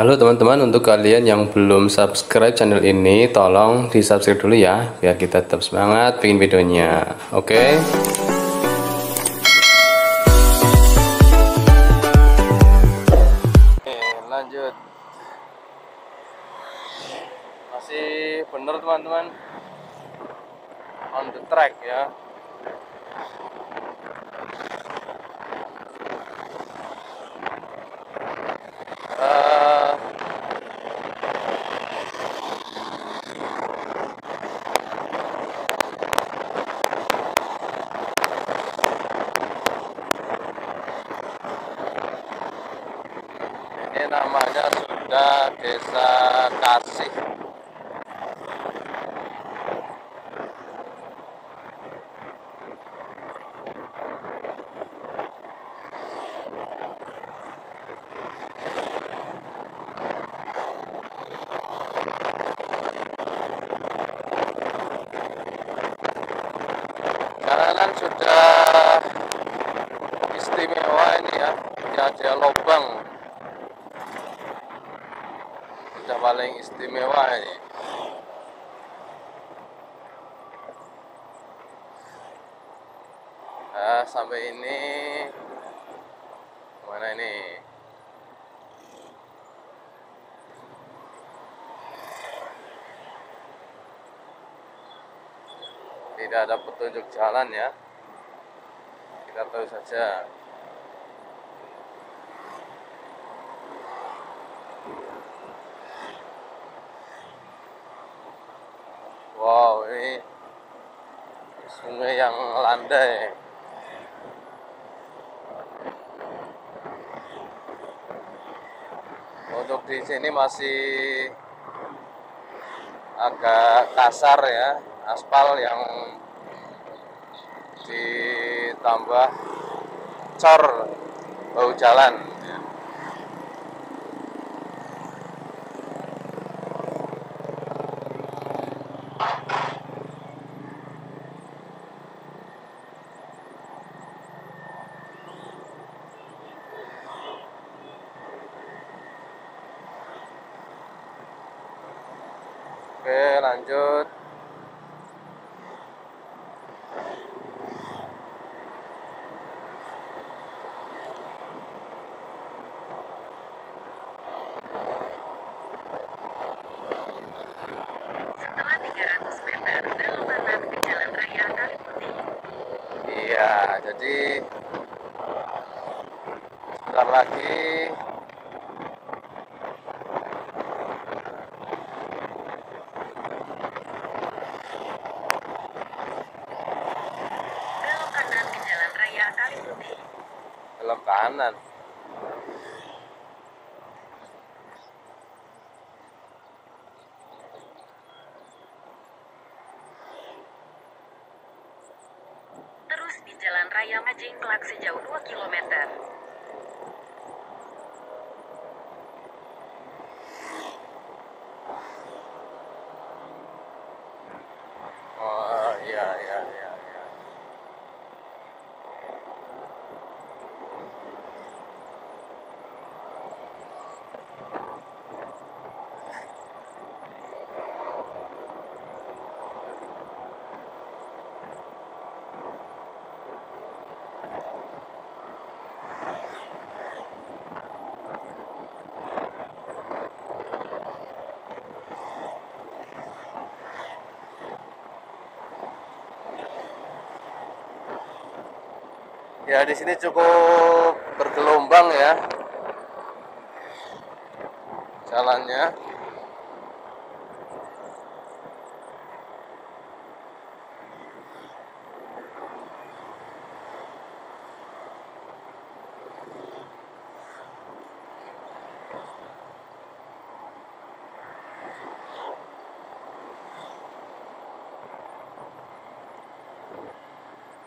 Halo teman-teman, untuk kalian yang belum subscribe channel ini, tolong di subscribe dulu ya, biar kita tetap semangat bikin videonya. Oke? Okay? lanjut. Masih bener teman-teman, on the track ya. ini namanya sudah desa kasih karena kan sudah istimewa ini ya ada lubang sudah paling nah, sampai ini mana ini? Tidak ada petunjuk jalan ya. Kita tahu saja wow ini sungai yang landai. Untuk di sini masih agak kasar ya aspal yang ditambah cor bau jalan. Oke lanjut Setelah 300 meter, belok kanan ke Jalan Raya Kali Putih. Iya, jadi sebentar lagi Belok kanan ke Jalan Raya Kali Putih. belok kanan. Terus di Jalan Raya Majengklak sejauh 2 km. Oh iya iya iya. iya. Ya di sini cukup bergelombang ya jalannya.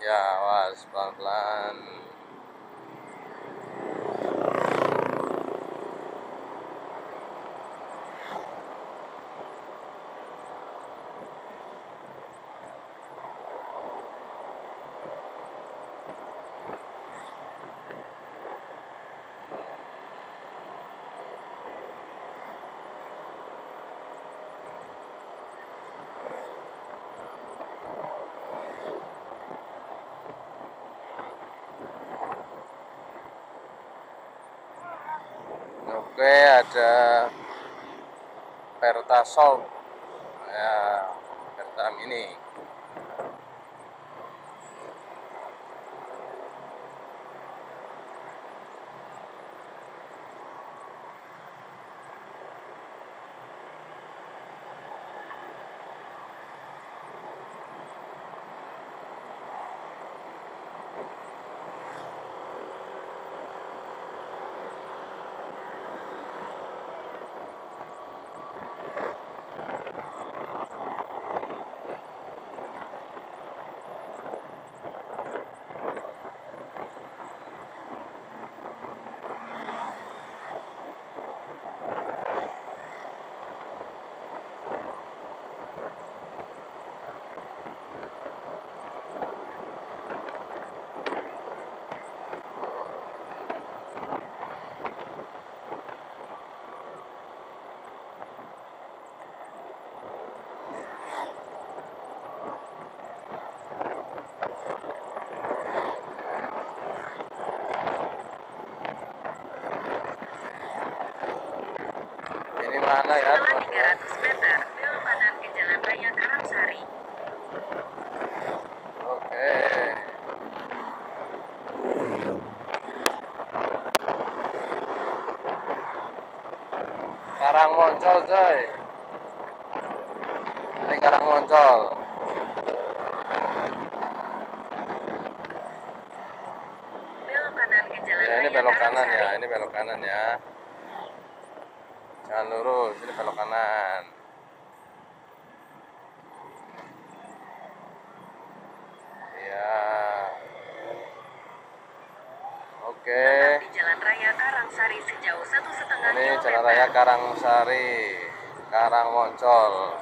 Ya, awas pelan-pelan. Ada Pertasol. Ya, Perta Mini. Ini mana ya, Setelah teman-teman? 300 meter, belok kanan ke Jalan Raya Karangsari. Oke. Karang Moncol, coy. Ini Karang Moncol. Belok kanan ke Jalan Ya, ini Raya belok kanan Karangsari. ya. Ini belok kanan ya. Jangan lurus, ini belok kanan. Ya. Oke. Di Jalan Raya Karangsari sejauh satu setengah Ini kilometer. Jalan Raya Karangsari, Karang Moncol.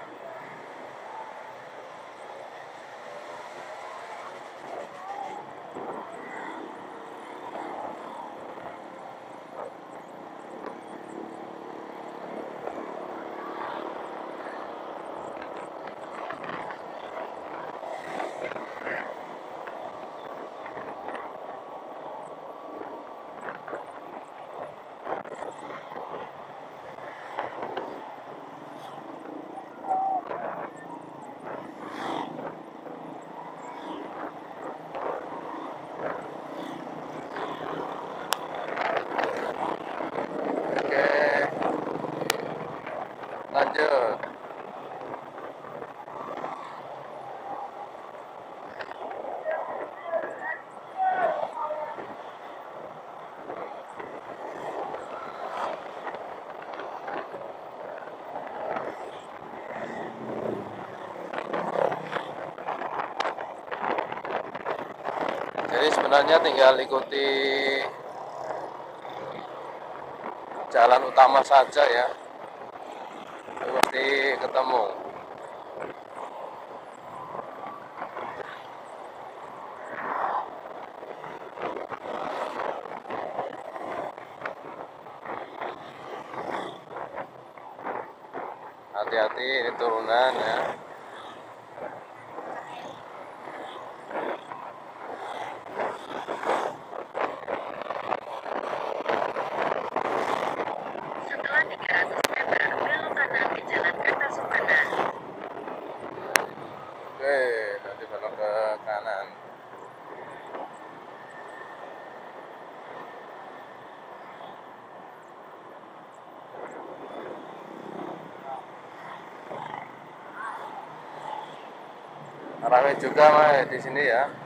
Oke. Lanjut. Jadi sebenarnya tinggal ikuti jalan utama saja ya. Pasti ketemu. Hati-hati ini turunan ya Setelah 300 meter, belok kanan ke Jalan Kertasukana. oke nanti belok ke kanan Rame juga di sini ya.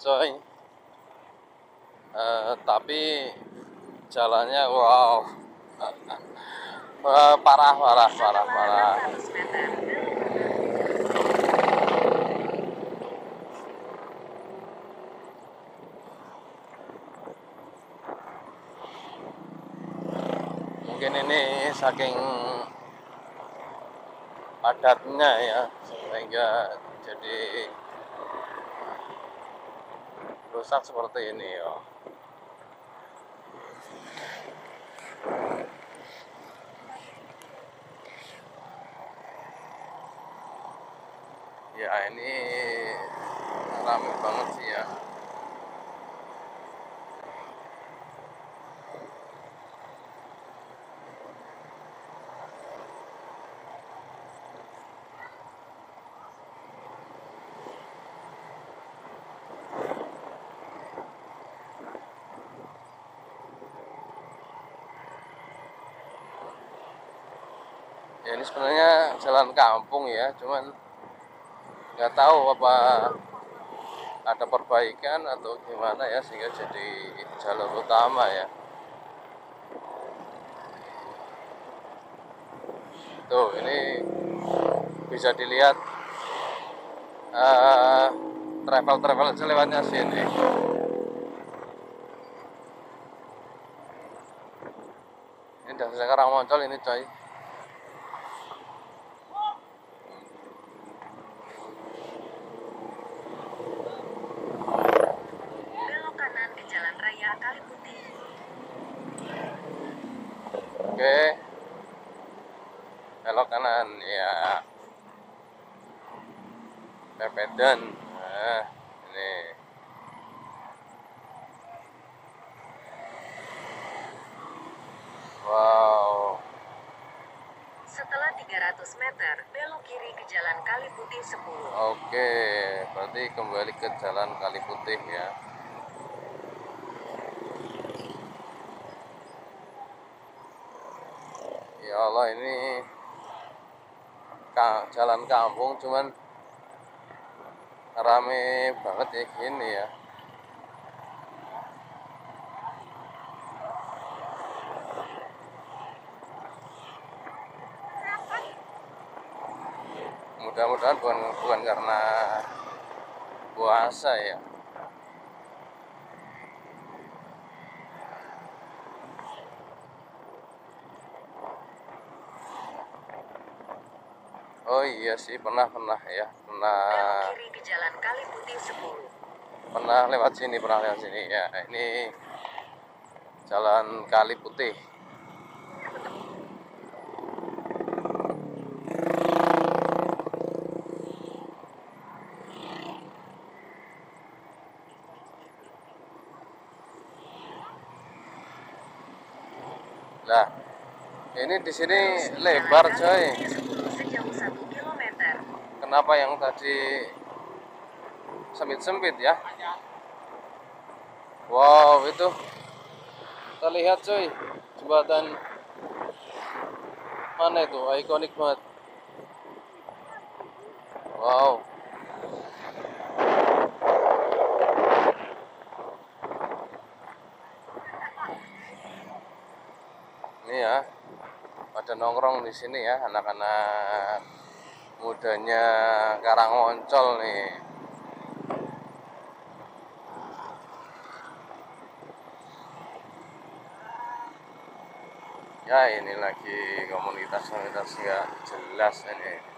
coy. Uh, tapi jalannya wow. Uh, parah parah parah parah. Mungkin ini saking padatnya ya sehingga jadi rusak seperti ini ya ya ini ramai banget sih ya ini sebenarnya jalan kampung ya cuman nggak tahu apa ada perbaikan atau gimana ya sehingga jadi jalur utama ya. Tuh ini bisa dilihat eh, travel-travel uh, lewatnya sini. Ini dan sekarang muncul ini coy Belok kanan ke Jalan Raya Kali Putih. Oke. Belok kanan ya. Pepedan. Nah, ini. Wow. Setelah 300 meter, belok kiri ke Jalan Kali Putih 10. Oke, berarti kembali ke Jalan Kali Putih ya. Allah ini jalan kampung cuman rame banget ya gini ya. Mudah-mudahan bukan bukan karena puasa ya. Oh iya sih pernah pernah ya pernah Belok kiri ke Jalan Kali Putih 10. pernah lewat sini pernah lewat sini ya ini jalan Kali Putih Nah, ini di sini lebar coy. Sejauh 1 km. Kenapa yang tadi sempit-sempit ya? Wow, itu kita lihat coy, jembatan mana itu? Ikonik banget. Wow. Ini ya, pada nongkrong di sini ya anak-anak mudanya Karangmoncol nih. Ya ini lagi komunitas-komunitas nggak jelas ini.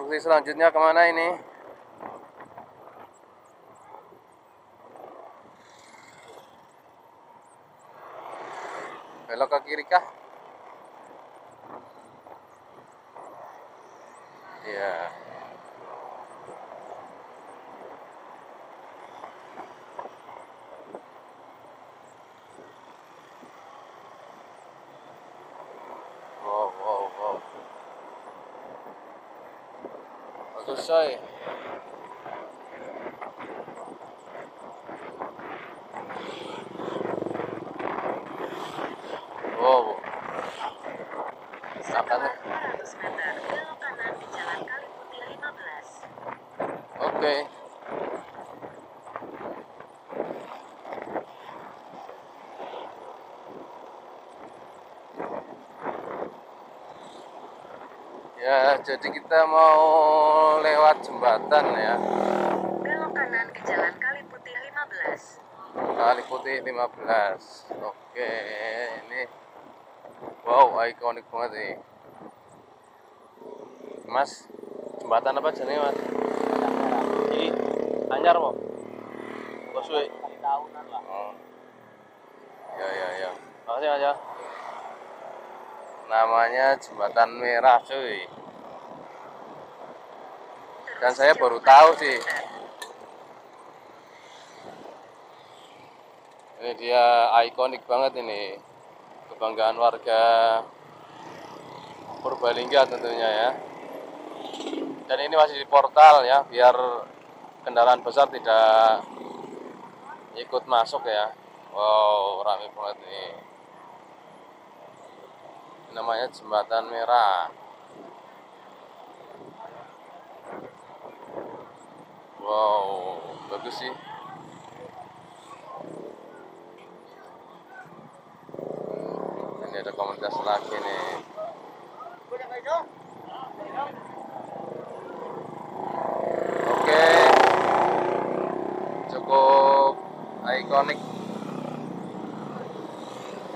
Oke, instruksi selanjutnya ke mana ini? Belok ke kiri kah? Iya. Wow, wow, wow. Bagus coy. Wow. Setelah Apanya? 200 meter, belok kanan ke Jalan Kali Putih 15. Oke. Ya, jadi kita mau lewat jembatan ya. Belok kanan ke Jalan Kali Putih 15. Kali Putih 15. Oke, ini wow, ikonik banget nih. Mas, jembatan apa jenis Mas? Ini anyar kok. Kok suwe? tahunan lah Oh. Ya ya ya. Makasih aja. Namanya jembatan merah cuy. Dan saya baru tahu sih. Ini dia ikonik banget ini. Kebanggaan warga Purbalingga tentunya ya. Dan ini masih di portal ya, biar kendaraan besar tidak ikut masuk ya. Wow, rame banget nih. Namanya jembatan merah. Wow, bagus sih. Ini ada komunitas lagi nih. Oke, cukup ikonik.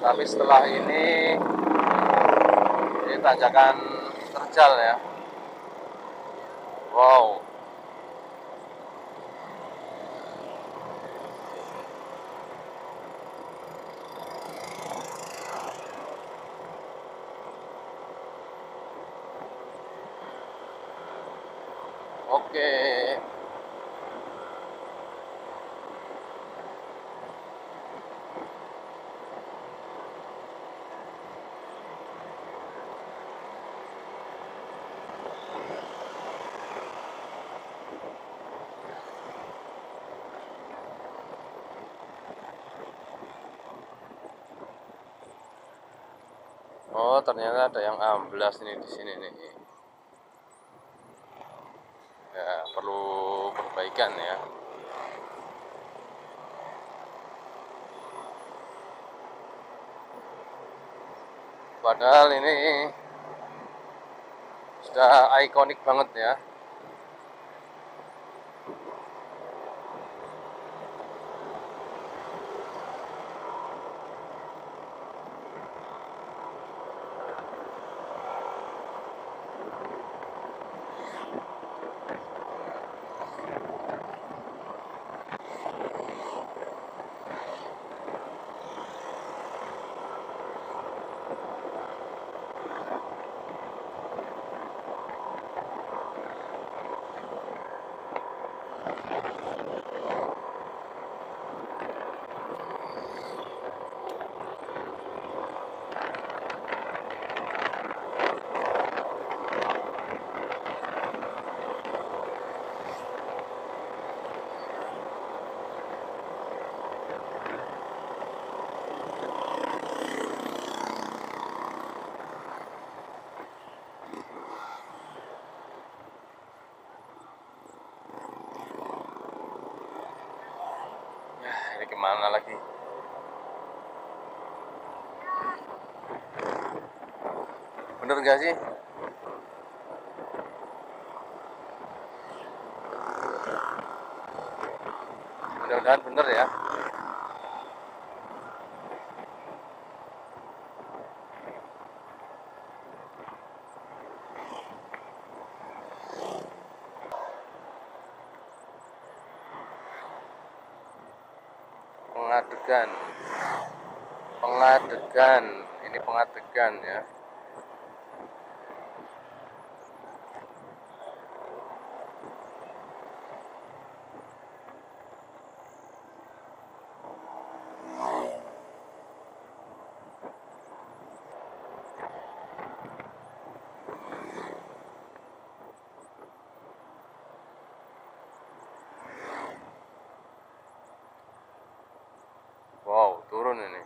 Tapi setelah ini, ini tanjakan terjal ya. Wow. Oke. Oh, ternyata ada yang amblas nih di sini nih. Ya, perlu perbaikan ya. Padahal ini sudah ikonik banget ya. Ya, ke mana lagi? Bener gak sih? Mudah-mudahan bener ya. Pengadegan. Pengadegan ini pengadegan ya wow turun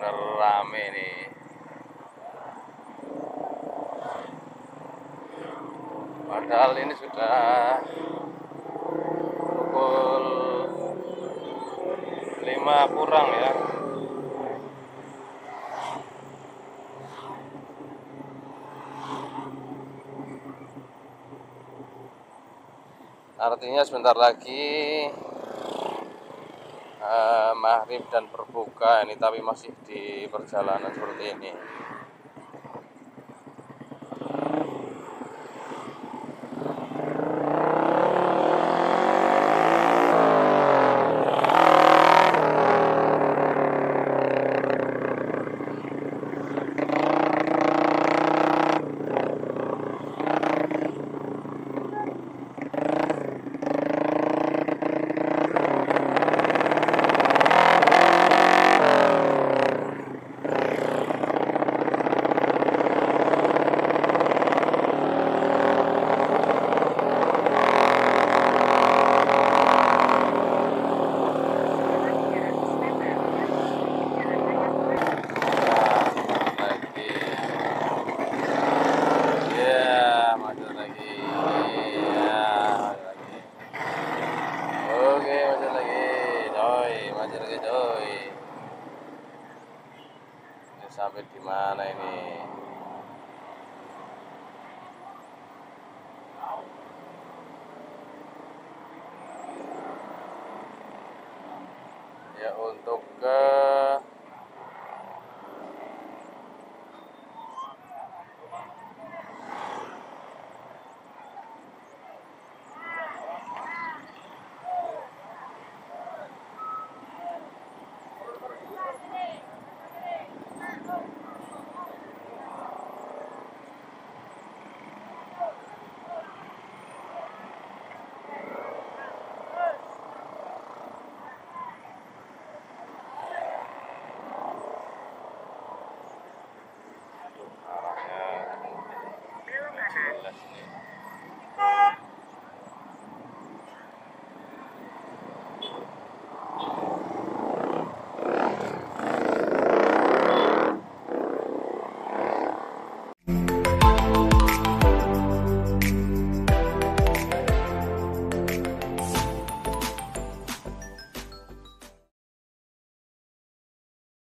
benar-benar rame nih padahal ini sudah pukul 5 kurang ya. Artinya sebentar lagi eh, maghrib dan berbuka ini tapi masih di perjalanan seperti ini